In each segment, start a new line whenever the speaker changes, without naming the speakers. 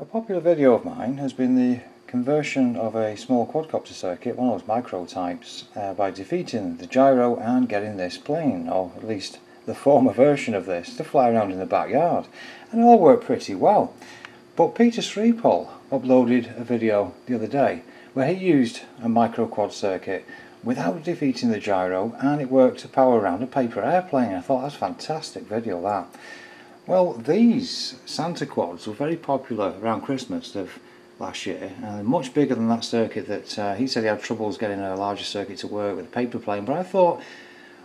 A popular video of mine has been the conversion of a small quadcopter circuit, one of those micro types, uh, by defeating the gyro and getting this plane, or at least the former version of this, to fly around in the backyard. And it all worked pretty well. But Peter Sripol uploaded a video the other day where he used a micro quad circuit without defeating the gyro and it worked to power around a paper airplane. I thought that's fantastic video that. Well, these Santa quads were very popular around Christmas of last year, and much bigger than that circuit that uh, he said he had troubles getting a larger circuit to work with a paper plane. But I thought,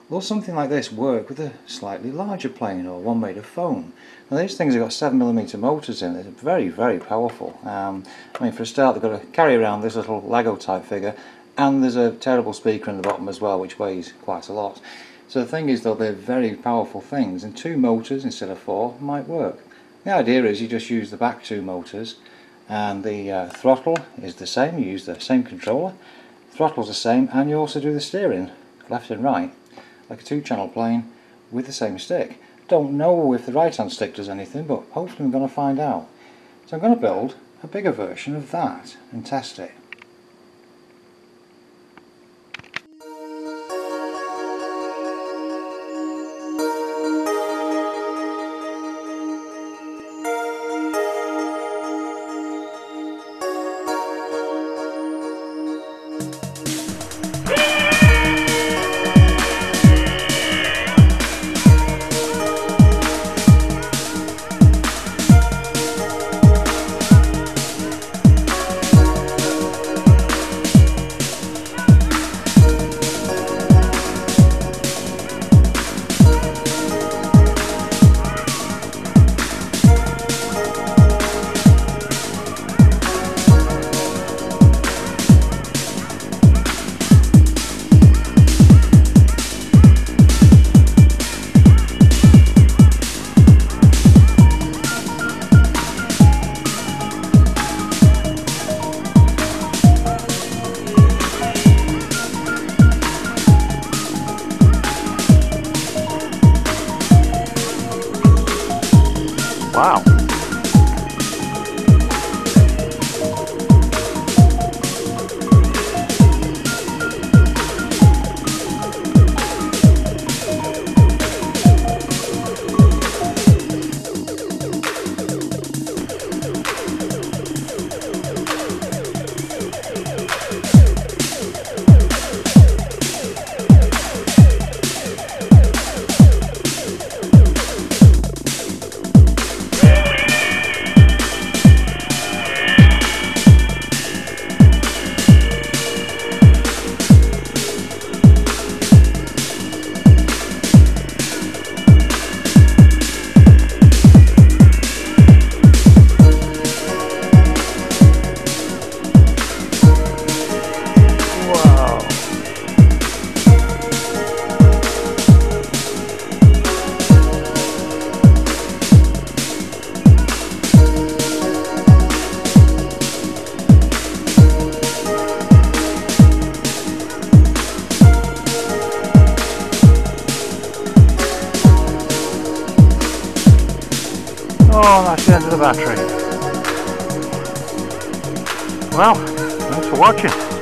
will something like this work with a slightly larger plane or one made of foam? Now these things have got 7mm motors in, they're very, very powerful. Um, I mean, for a start, they've got to carry around this little Lego type figure, and there's a terrible speaker in the bottom as well, which weighs quite a lot. So the thing is though they're very powerful things and two motors instead of four might work. The idea is you just use the back two motors and the uh, throttle is the same, you use the same controller, throttle's the same and you also do the steering left and right like a two channel plane with the same stick. Don't know if the right hand stick does anything but hopefully I'm going to find out. So I'm going to build a bigger version of that and test it. Wow. Oh, that's the end of the battery. Well, thanks for watching.